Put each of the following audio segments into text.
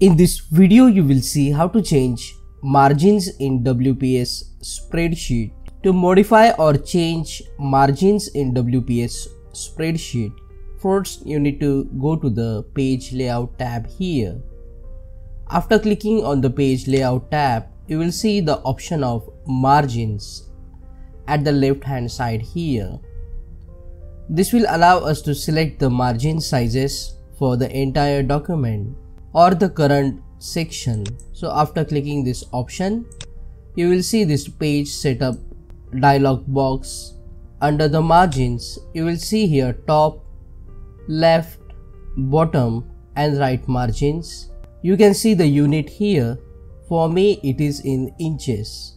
In this video you will see how to change margins in WPS spreadsheet. To modify or change margins in WPS spreadsheet, first you need to go to the page layout tab here. After clicking on the page layout tab, you will see the option of margins at the left hand side here. This will allow us to select the margin sizes for the entire document or the current section. So after clicking this option, you will see this page setup dialog box. Under the margins, you will see here top, left, bottom and right margins. You can see the unit here. For me, it is in inches.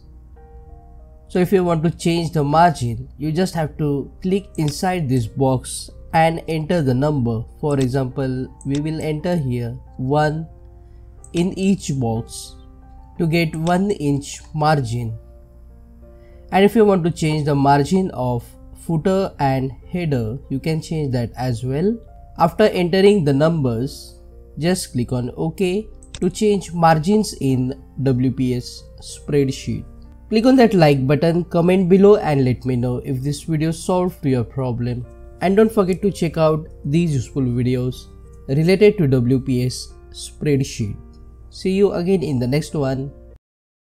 So if you want to change the margin, you just have to click inside this box and enter the number. For example, we will enter here 1 in each box to get 1 inch margin. And if you want to change the margin of footer and header, you can change that as well. After entering the numbers, just click on OK to change margins in WPS spreadsheet. Click on that like button, comment below and let me know if this video solved your problem. And don't forget to check out these useful videos related to WPS spreadsheet. See you again in the next one.